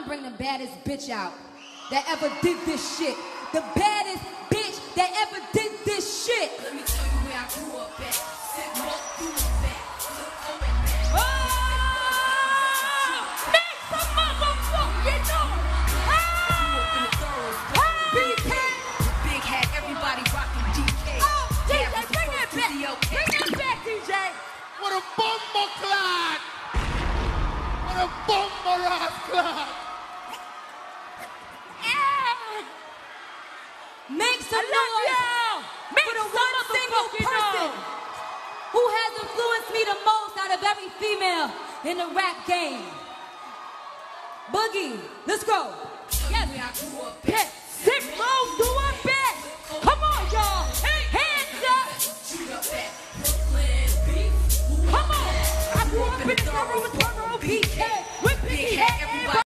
want to bring the baddest bitch out that ever did this shit. The baddest bitch that ever did this shit. Let me tell you where I grew up at. Sit more through the back. Look over back. Oh! Make some motherfucking noise! Grew up in the thoroughs. BK. The big hat, Make some noise. Make for the one single person noise. who has influenced me the most out of every female in the rap game. Boogie, let's go. Yes. Where I grew. Pet, six moves, do a bet. Come on, y'all. Hands up. Shoot up at Brooklyn beef. Come on. I grew up in the thorough with